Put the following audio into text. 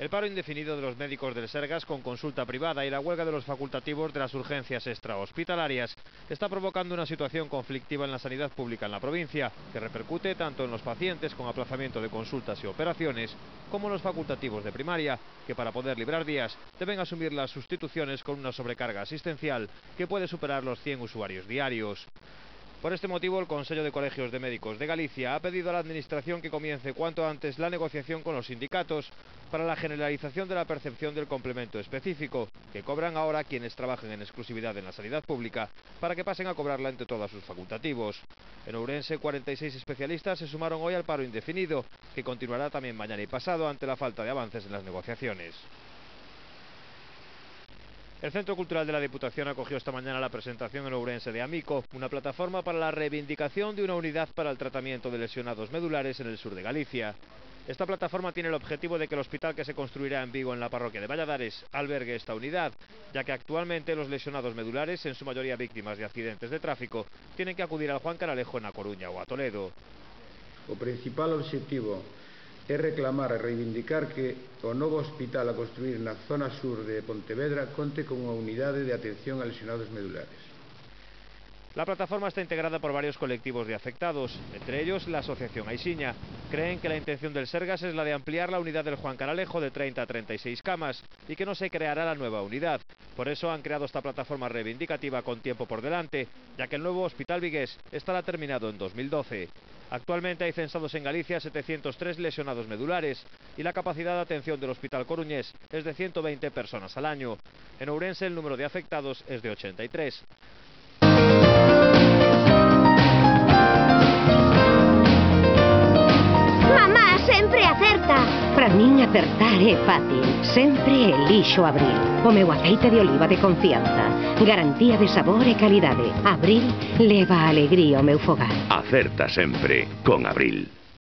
El paro indefinido de los médicos del Sergas con consulta privada y la huelga de los facultativos de las urgencias extrahospitalarias está provocando una situación conflictiva en la sanidad pública en la provincia, que repercute tanto en los pacientes con aplazamiento de consultas y operaciones, como en los facultativos de primaria, que para poder librar días deben asumir las sustituciones con una sobrecarga asistencial que puede superar los 100 usuarios diarios. Por este motivo, el Consejo de Colegios de Médicos de Galicia ha pedido a la Administración que comience cuanto antes la negociación con los sindicatos para la generalización de la percepción del complemento específico, que cobran ahora quienes trabajen en exclusividad en la sanidad pública, para que pasen a cobrarla entre todos sus facultativos. En Ourense, 46 especialistas se sumaron hoy al paro indefinido, que continuará también mañana y pasado ante la falta de avances en las negociaciones. El Centro Cultural de la Diputación acogió esta mañana la presentación en Ourense de Amico, una plataforma para la reivindicación de una unidad para el tratamiento de lesionados medulares en el sur de Galicia. Esta plataforma tiene el objetivo de que el hospital que se construirá en Vigo en la parroquia de Valladares albergue esta unidad, ya que actualmente los lesionados medulares, en su mayoría víctimas de accidentes de tráfico, tienen que acudir al Juan Caralejo en A Coruña o a Toledo. O principal objetivo é reclamar e reivindicar que o novo hospital a construir na zona sur de Pontevedra conte con unha unidade de atención a lesionados medulares. La plataforma está integrada por varios colectivos de afectados, entre ellos la Asociación Aisiña. Creen que la intención del Sergas es la de ampliar la unidad del Juan Caralejo de 30 a 36 camas y que no se creará la nueva unidad. Por eso han creado esta plataforma reivindicativa con tiempo por delante, ya que el nuevo Hospital Vigués estará terminado en 2012. Actualmente hay censados en Galicia 703 lesionados medulares y la capacidad de atención del Hospital Coruñés es de 120 personas al año. En Ourense el número de afectados es de 83. Para min acertar é fácil, sempre elixo Abril. O meu aceite de oliva de confianza, garantía de sabor e calidade. Abril leva a alegría ao meu fogar. Acerta sempre con Abril.